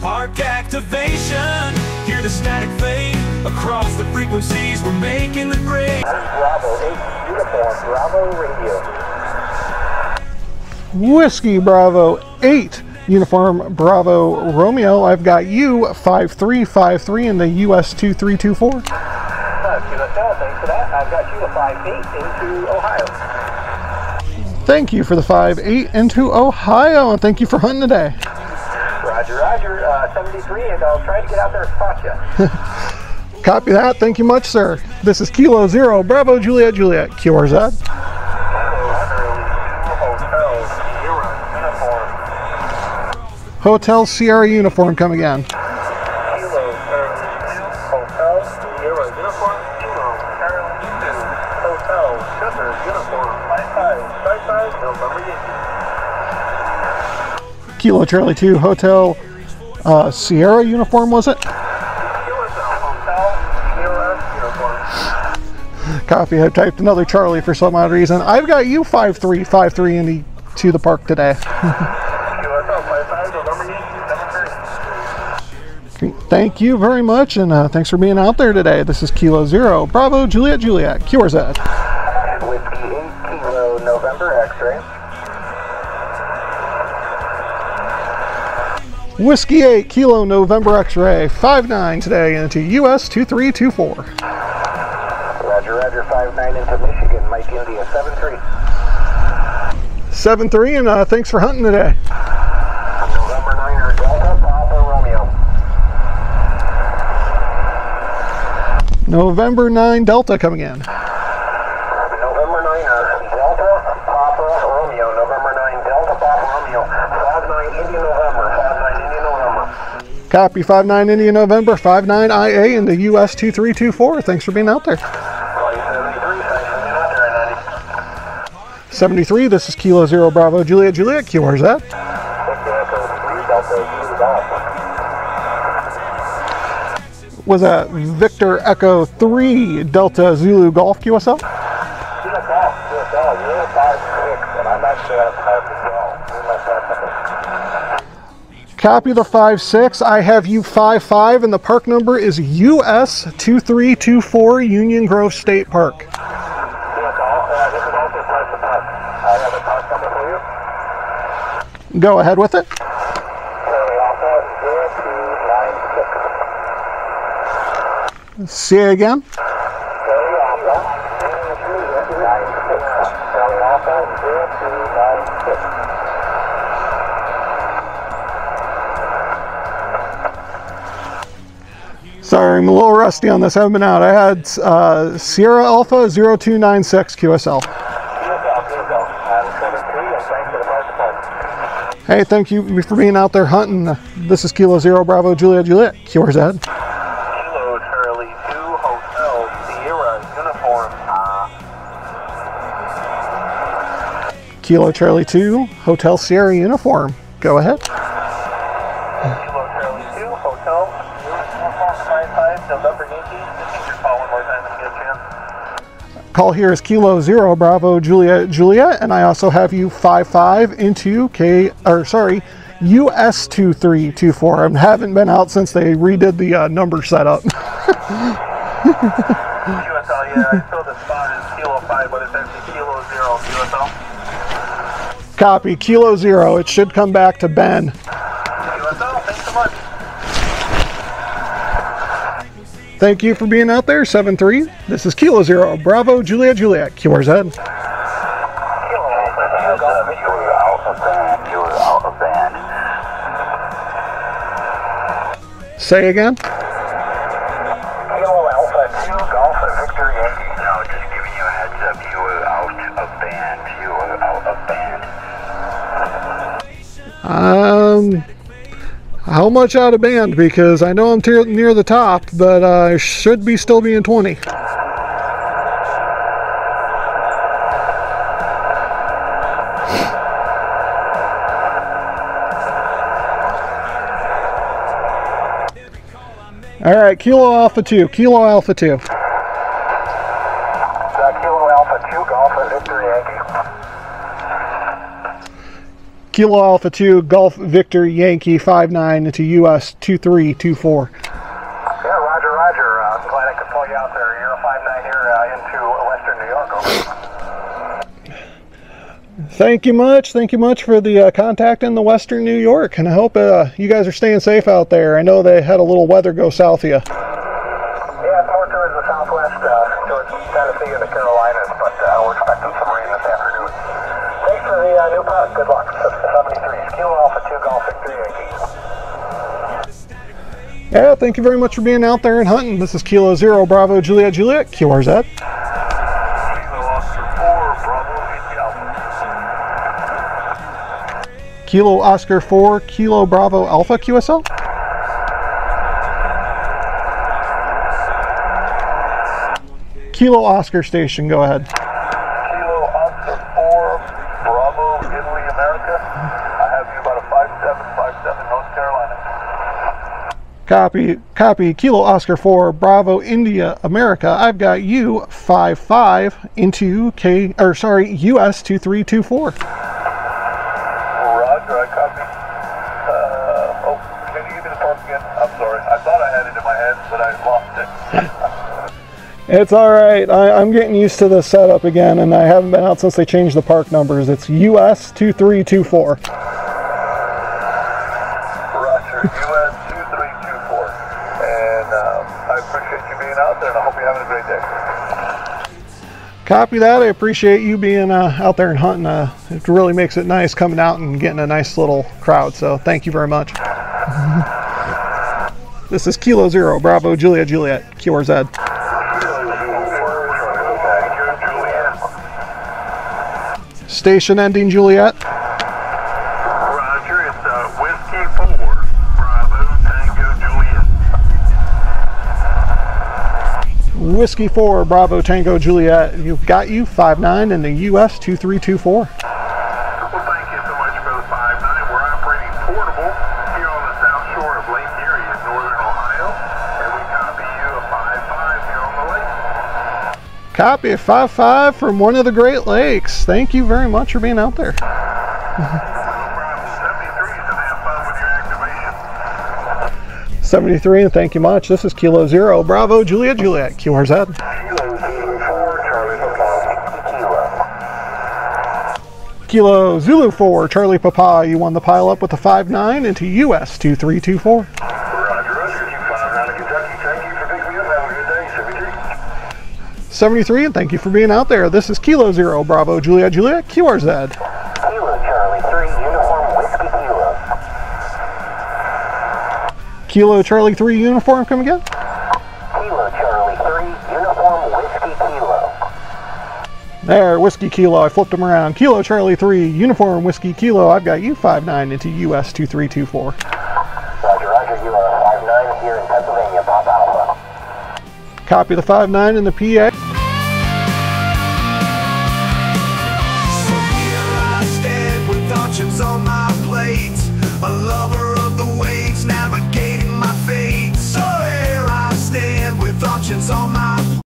Park activation, hear the static fade across the frequencies. We're making the grade. Bravo 8 uniform, Bravo radio. Whiskey Bravo 8, Uniform Bravo Romeo. I've got you 5353 in the US 2324. Uh, QSL, thanks for that. I've got you a 5 8 into Ohio. Thank you for the 5 8 into Ohio, and thank you for hunting today. Roger, Roger, uh, 73, and I'll try to get out there and spot you. Copy that. Thank you much, sir. This is Kilo Zero Bravo Juliet Juliet QRZ. Hotel Sierra uniform come again. Kilo Charlie 2 Hotel uh, Sierra uniform, was it? Copy. I typed another Charlie for some odd reason. I've got you 5353 in the, to the park today. Thank you very much, and uh, thanks for being out there today. This is Kilo Zero Bravo Juliet Juliet QRZ. Whiskey 8 Kilo November X-ray 59 today into US 2324. Roger, Roger, 5-9 into Michigan, Mike India, 7-3. 7-3 and uh, thanks for hunting today. November 9er, Delta, Papa Romeo. November 9 Delta coming in. November 9er, Delta, Papa Romeo. November 9, Delta, Papa Romeo. 5-9, Indian November, 5-9, Indian November. Copy 59 India November 59 IA into US 2324. Thanks for being out there. 73, thanks for being out there, 73, this is Kilo Zero Bravo Juliet Juliet QRZ. Victor Echo 3, Delta, Zulu Golf. Was that Victor Echo 3 Delta Zulu Golf QSL? Copy the 5-6. I have you 5-5 and the park number is US 2324 Union Grove State Park. Go ahead with it. Charlie Alpha 0296. See you again. Charlie Alpha 0296. Charlie Alpha 0296. Sorry, I'm a little rusty on this. I haven't been out. I had uh, Sierra Alpha 0296 QSL. QSL, QSL. I'm 73 and thanks for the park to park. Hey, thank you for being out there hunting. This is Kilo Zero Bravo Juliet Juliet QRZ. Kilo Charlie 2 Hotel Sierra Uniform. Uh, Kilo Charlie 2 Hotel Sierra Uniform. Go ahead. Kilo Charlie 2 Hotel Uniform 55 November Yankee. Repeat your call one more time if you get a chance. Call here is Kilo Zero Bravo Juliet Juliet, and I also have you five five into K or sorry US two three two four. I haven't been out since they redid the uh, number setup. QSL, yeah, I saw the spot is Kilo 5, but it's actually Kilo 0 QSL. Copy Kilo Zero. It should come back to Ben. QSL, thanks so much. Thank you for being out there. Seven three. This is Kilo Zero Bravo Juliet Juliet QRZ. Say again. Kilo how much out of band? Because I know I'm near the top, but uh, I should be still being 20. All right, Kilo Alpha 2, Kilo Alpha 2. Kilo Alpha 2 Golf Victor Yankee. Kilo Alpha 2, Golf Victor Yankee 59 into US 2324. Yeah, roger, roger. Uh, I'm glad I could pull you out there. You're a 5'9 here uh, into Western New York. Over. Thank you much. Thank you much for the uh, contact in the Western New York. And I hope uh, you guys are staying safe out there. I know they had a little weather go south of you. Yeah, it's more towards the southwest, uh, towards Tennessee and the Carolinas, but uh, we're expecting some rain this afternoon. Thanks for the new putt. Good luck. Yeah, thank you very much for being out there and hunting. This is Kilo Zero Bravo Juliet Juliet QRZ. Kilo Oscar 4 Bravo Indy Alpha. Kilo Oscar 4 Kilo Bravo Alpha QSL. Kilo Oscar Station, go ahead. Kilo Oscar 4 Bravo Italy America. I have you about a 5757 North Carolina. Copy, copy. Kilo Oscar 4 Bravo India America. I've got you 55 into K, or sorry, US 2324. Roger, I copy. Uh, oh, can you give me the park again? I'm sorry. I thought I had it in my head, but I lost it. It's all right. I, I'm getting used to the setup again, and I haven't been out since they changed the park numbers. It's US 2324. Roger, Copy that. I appreciate you being uh, out there and hunting. Uh, it really makes it nice coming out and getting a nice little crowd. So thank you very much. this is Kilo Zero Bravo Juliet Juliet QRZ. Station ending Juliet. Roger, it's uh, Whiskey 4, Whiskey 4 Bravo Tango Juliet. You've got you 5'9 in the US 2324. Well, thank you so much for the 5-9. We're operating portable here on the south shore of Lake Erie in northern Ohio, copy a 5-5 here on the lake. Copy 5'5 from one of the Great Lakes. Thank you very much for being out there. No problem. 73 so have fun with your activation. 73 and thank you much. This is Kilo Zero Bravo Juliet Juliet QRZ. Kilo 4, Charlie Papa. Kilo Zulu 4 Charlie Papa. You won the pile up with a 5'9 into US 2324. Roger, Roger. You fly around to Kentucky. Thank you for picking me up. Have a good day. 73. 73 and thank you for being out there. This is Kilo Zero Bravo Juliet Juliet QRZ. Kilo Charlie 3, Uniform Whiskey Kilo. Kilo Charlie 3 uniform come again. Kilo Charlie 3, Uniform Whiskey Kilo. There, Whiskey Kilo. I flipped them around. Kilo Charlie 3 uniform Whiskey Kilo. I've got you 5'9 into US 2324. Roger, Roger. You are 5'9 here in Pennsylvania, Pop Alpha. Copy the 5'9 in the PA.